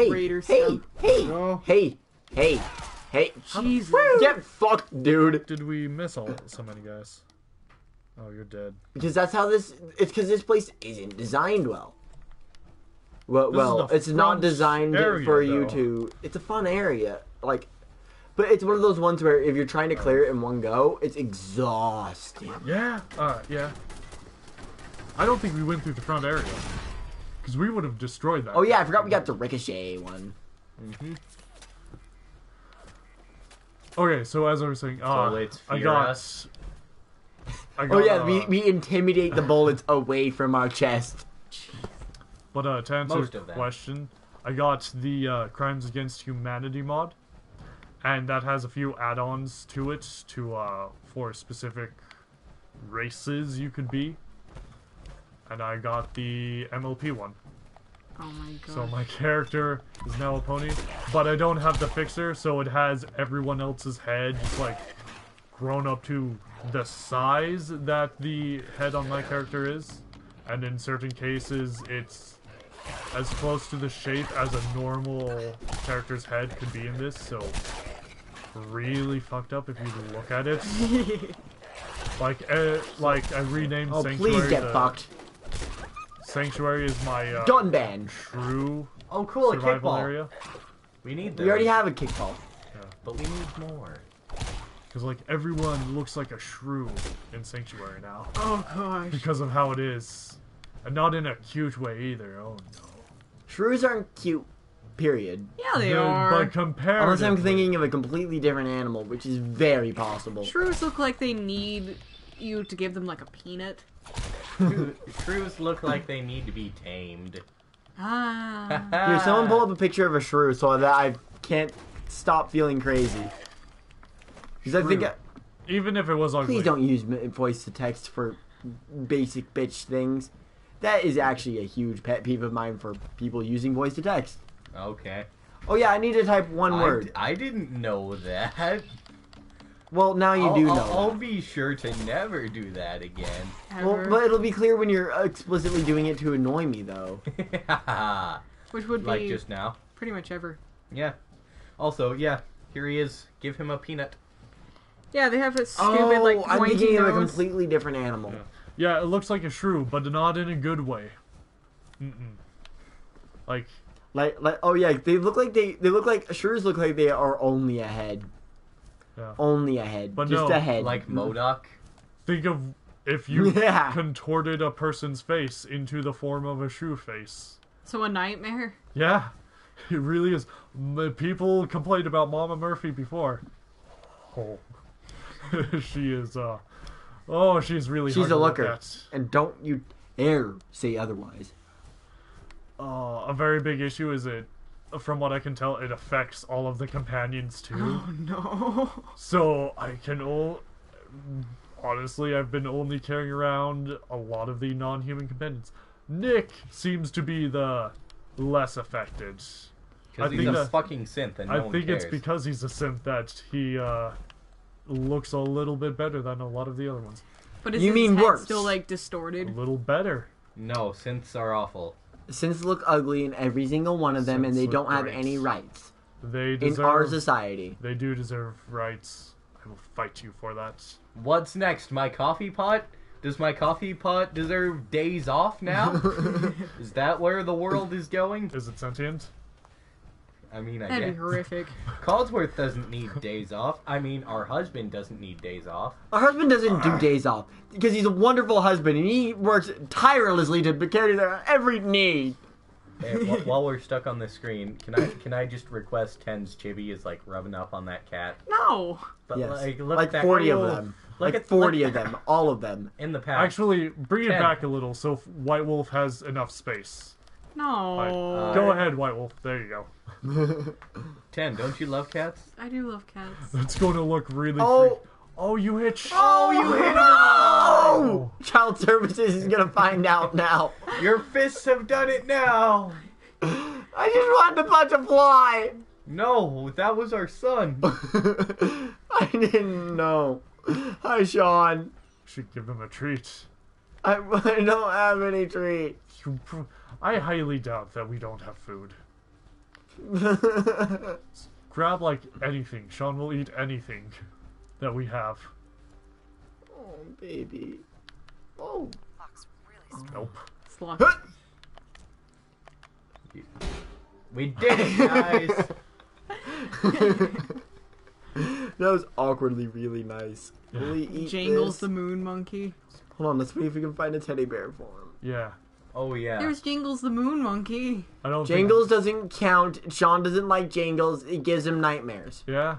Hey, Raider hey, scum. hey, hey, hey, hey. Jesus. Get fucked, dude. Did we miss all so many guys? Oh, you're dead. Because that's how this. It's because this place isn't designed well. Well, This well, it's not designed area, for you though. to. It's a fun area, like, but it's one of those ones where if you're trying to clear it in one go, it's exhausting. Yeah. Uh, yeah. I don't think we went through the front area because we would have destroyed that. Oh yeah, I forgot we got the ricochet one. Okay, so as I was saying, uh, it's I got. us? I got. Oh yeah, uh, we, we intimidate the bullets away from our chest. But uh, to answer Most your question, I got the uh, Crimes Against Humanity mod, and that has a few add-ons to it to uh, for specific races you could be. And I got the MLP one, Oh my god. so my character is now a pony, but I don't have the fixer, so it has everyone else's head just like grown up to the size that the head on my character is, and in certain cases it's as close to the shape as a normal character's head could be in this, so really fucked up if you look at it. like, uh, like I renamed Oh Sanctuary. please get the- fucked. Sanctuary is my uh, Gun ban. true Oh, cool, a survival kickball. area. We need those. We already have a kickball. But we need more. Because like everyone looks like a shrew in Sanctuary now oh gosh. because of how it is, and not in a cute way either. Oh no. Shrews aren't cute. Period. Yeah, they The- are. But comparatively, Unless I'm thinking of a completely different animal, which is very possible. Shrews look like they need you to give them like a peanut. Shrews look like they need to be tamed. Ah. Here, someone pull up a picture of a shrew so that I can't stop feeling crazy. Because I think. Shrew. even if it was ugly. Please don't use voice to text for basic bitch things. That is actually a huge pet peeve of mine for people using voice to text. Okay. Oh yeah, I need to type one I, word. d- I didn't know that. Well, now you I'll, do know. I'll, I'll be sure to never do that again. Well, but it'll be clear when you're explicitly doing it to annoy me, though. Which would be like be just now. pretty much ever. Yeah. Also, yeah, here he is. Give him a peanut. Yeah, they have a stupid oh, like I'm pointy thinking of a completely different animal. Yeah, it looks like a shrew, but not in a good way. Mm-mm. Like, Like, like, oh yeah, they look like they they look like shrews look like they are only a head, yeah. only a head, But just no, a head. Like MODOK. Think of if you Yeah. contorted a person's face into the form of a shoe face. So a nightmare. Yeah, it really is. People complained about Mama Murphy before. Oh, she is. uh Oh, she's really. She's hard a looker. at. and don't you dare say otherwise. Uh, a very big issue is it. From what I can tell, it affects all of the companions too. Oh no. So I can all. Honestly, I've been only carrying around a lot of the non-human companions. Nick seems to be the less affected. I Because he's think a that- fucking synth and no I one think cares. it's because he's a synth that he uh, looks a little bit better than a lot of the other ones. But is You his mean head worse. still like distorted. A little better. No, synths are awful. Synths look ugly in every single one of them, and they don't have great. any rights They in deserve. our society. They do deserve rights. I will fight you for that. What's next? My coffee pot? Does my coffee pot deserve days off now? is that where the world is going? Is it sentient? I mean, I That'd be guess. horrific. Codsworth doesn't need days off. I mean, our husband doesn't need days off. Our husband doesn't do days off because he's a wonderful husband and he works tirelessly to carry their every need. Hey, wh- while we're stuck on the screen, can I can I just request Ten's chibi is like rubbing up on that cat? No. But yes, like, like, look at that 40 of them. Look like at 40 look- of them, all of them. in the pack. Actually, bring it Ken. back a little so White Wolf has enough space. No. Uh, Go ahead, White Wolf. There you go. Ten, don't you love cats? I do love cats. It's going to look really. Oh. freak- Oh, you hit. Sh- Oh, you hit him! Oh. Child Services is gonna find out now. Your fists have done it now. I just wanted to punch a fly. No, that was our son. I didn't know. Hi, Sean. Should give him a treat. I, I don't have any treat. You pr- I highly doubt that we don't have food. Grab like anything. Sean will eat anything that we have. oh, baby. Oh. Looks really oh. strong. Nope. Slug. We did it, guys. that was awkwardly really nice. Will he eat Jangles this? the moon monkey. Hold on, let's see if we can find a teddy bear for him. Yeah. Oh yeah. There's Jingles the moon monkey. I don't Jangles think. doesn't count. Sean doesn't like Jingles. It gives him nightmares. Yeah.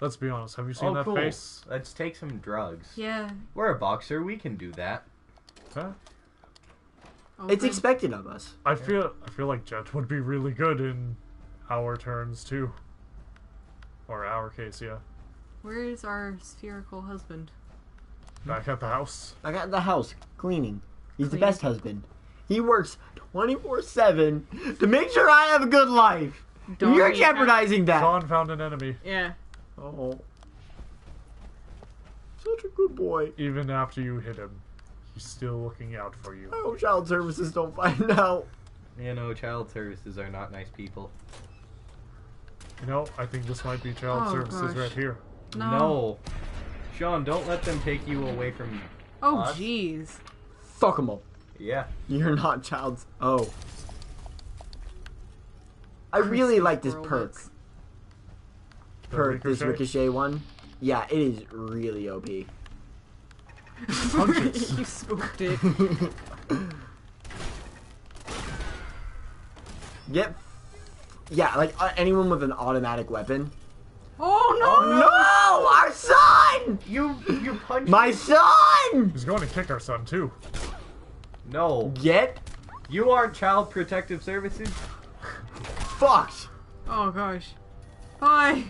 Let's be honest. Have you seen oh that cool. face? Let's take some drugs. Yeah. We're a boxer. We can do that. Huh? It's expected of us. I feel I feel like Jet would be really good in our turns too. Or our case, yeah. Where is our spherical husband? Back at the house. I got the house cleaning. He's the best husband. He works 24 7 to make sure I have a good life. Don't You're jeopardizing that. Sean found an enemy. Yeah. Oh. Such a good boy. Even after you hit him, he's still looking out for you. I hope child services don't find out. You know, child services are not nice people. You know, I think this might be child Oh, services gosh. right here. No. No. Sean, don't let them take you away from. Me. Oh, jeez. Fuck them all. Yeah. You're not child's. Oh. I really like this perk. The Perk, this ricochet? ricochet one. Yeah, it is really OP. You spooked it. Get. Yeah, like uh, anyone with an automatic weapon. Oh no! No! Our son! You you punched. My son! He's going to kick our son too. No. Yet? You aren't child protective services. fucked. Oh gosh. Hi!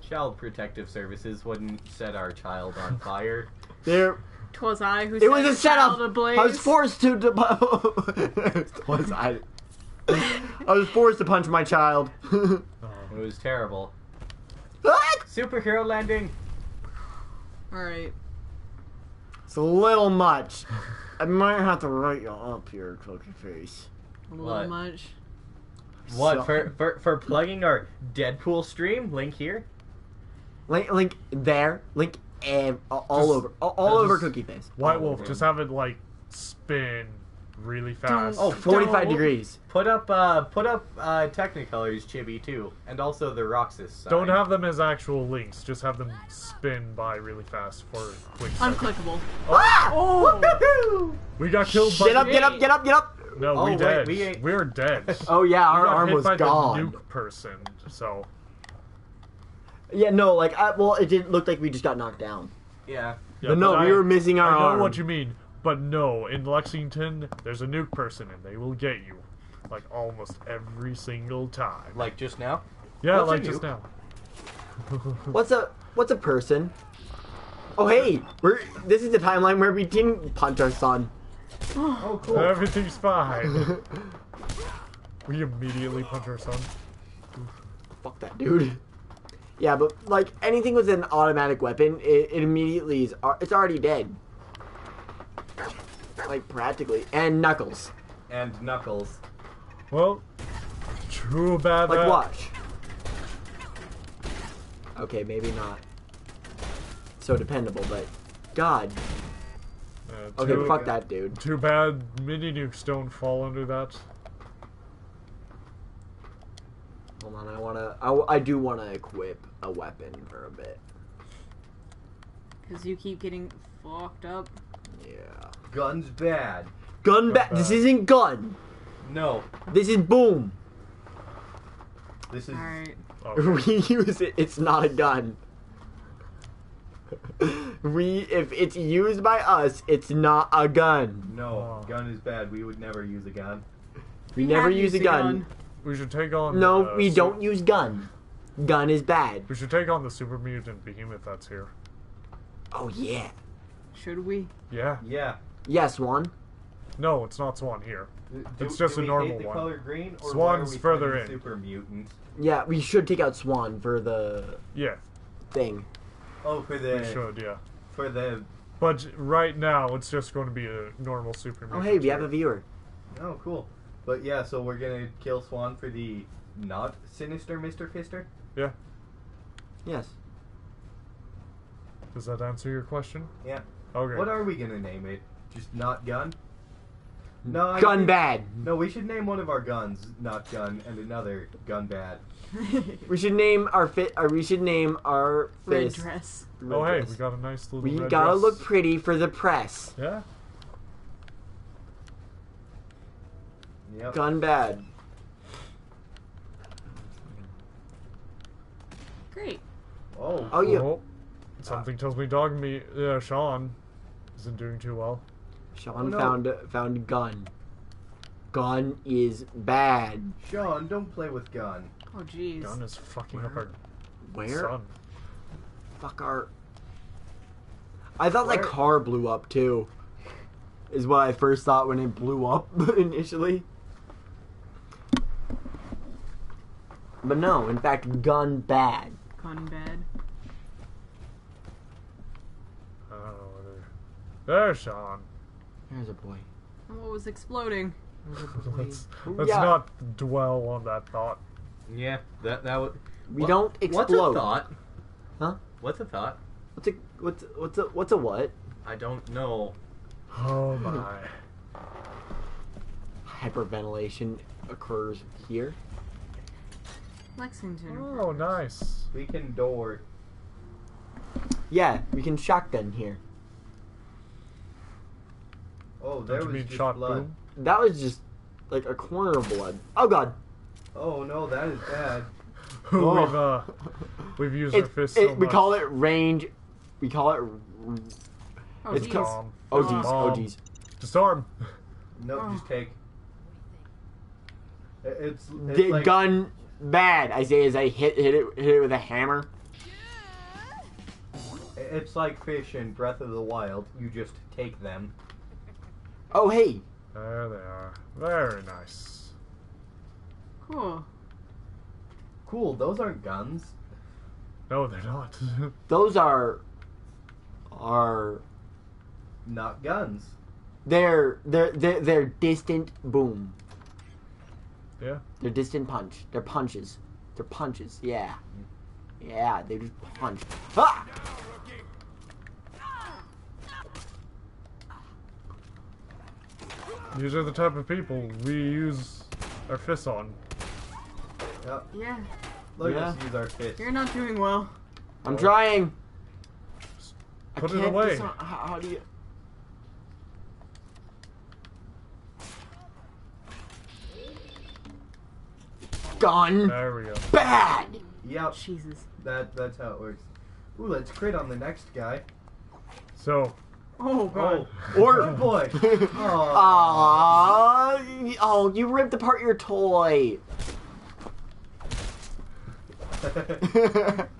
Child protective services wouldn't set our child on fire. There. Twas I who It was a set setup. child ablaze. I was forced to. to was I? I was forced to punch my child. It was terrible. What? Superhero landing. All right. It's a little much. I might have to write you up here, cookie face. A little What? much. What So- for, for for plugging our Deadpool stream? Link here. Link, link there. Link ev- all Just- over, all, all uh, over just- cookie face. White Wolf, okay. just have it like spin really fast. Oh, 45 Don't- degrees. Put up uh put up uh Technicolor's chibi too, and also the Roxas side. Don't have them as actual links. Just have them spin by really fast for a quick. second. Unclickable. Ah! Oh. We got killed by. Get up, get up, get up, get up. No, Oh, we wait, dead. we ain't- We're dead. Oh yeah, our We got arm hit was by gone. the nuke person. So Yeah, no, like, I, well, it didn't look like we just got knocked down. Yeah. yeah, but no, but we I- were missing our I know arm. what you mean, but no, in Lexington, there's a nuke person, and they will get you, like almost every single time. Like just now. yeah, what's like just now. What's a what's a person? Oh hey, we're this is the timeline where we didn't punch our son. Oh cool. Everything's fine. we immediately punch our son. Fuck that dude. Yeah, but like anything with an automatic weapon, it, it immediately is it's already dead. Like practically, and Knuckles. And Knuckles. Well, too bad. Like that- watch. Okay, maybe not. So dependable, but God. Uh, Okay, too, fuck that dude. Too bad mini nukes don't fall under that. Hold on, I wanna. I, I do wanna equip a weapon for a bit. Because you keep getting fucked up. Yeah. Guns bad. Gun back. Gun This isn't gun. No. This is boom. This is All right. Okay. we use it. It's not a gun. we if it's used by us, it's not a gun. no. Gun is bad. We would never use a gun. We never have use used a gun. We should take on. No, uh, we su- don't use gun. Gun is bad. We should take on the super mutant behemoth that's here. Oh yeah. Should we? Yeah. Yeah. Yes, Swan. No, it's not Swan here. Do- It's just do a we normal hate the one. color green, or Swan's why are we further fighting in. Super mutants. Yeah, we should take out Swan for the Yeah, thing. Oh, for the we the should. Yeah. for the. But right now, it's just going to be a normal super mutant. Oh mutant. hey, we have here. a viewer. Oh, cool. But yeah, so we're gonna kill Swan for the not sinister Mr. Fister. Yeah. Yes. Does that answer your question? Yeah. Okay. What are we gonna name it? Just not gun? No, I Gun think- bad. No, we should name one of our guns not gun and another gun bad. We should name our fit. Or we should name our Red fist dress. red oh, hey, we got a nice little. We red gotta dress. look pretty for the press. Yeah. Yep. Gun bad. Great. Oh. Oh, you. Oh, something tells me dog me uh, Sean isn't doing too well. Sean no. found found gun. Gun is bad. Sean, don't play with gun. Oh jeez. Gun is fucking up our Where? son. Fuck our. I thought that car blew up too. Is what I first thought when it blew up initially. But no, in fact, gun bad. Gun bad. I don't know whether. There's Sean. There's a boy. Oh, what was exploding? There's a boy. Let's, let's Yeah. not dwell on that thought. Yeah, that that would. We What- don't explode. What's a thought? Huh? What's a thought? What's a what's what's a what's a what? I don't know. Oh my. Hyperventilation occurs here. Lexington. Oh, nice. We can door. Yeah, we can shotgun here. Oh, there Don't was just shot blood. boom? That was just like a corner of blood. Oh god. Oh no, that is bad. Oh. we've uh, we've used our It, fists it- so we much. call it range. We call it. Oh It's jeez. called- Bomb. Oh geez. Oh Bomb. geez. Disarm. No, Oh. just take. It's, it's The like, gun bad. I say as I hit hit it hit it with a hammer. It's like fish in Breath of the Wild. You just take them. Oh hey. There they are. Very nice. Cool. Cool. Those aren't guns. No, they're not. Those are. Are Not guns. they're they're they're, they're distant boom. yeah. They're distant punch. They're punches. They're punches. Yeah. Yeah, they just punch. Ah! These are the type of people we use our fists on. Yep. Yeah. Let Yeah. us use our fists. You're not doing well. I'm trying. I Put it can't away. disarm- How, how do you? Gun There we go. bad. Yep. Jesus. That that's how it works. Ooh, let's crit on the next guy. So, Oh, oh god. Oh, Or- good boy. Oh. Aww. Oh, you ripped apart your toy.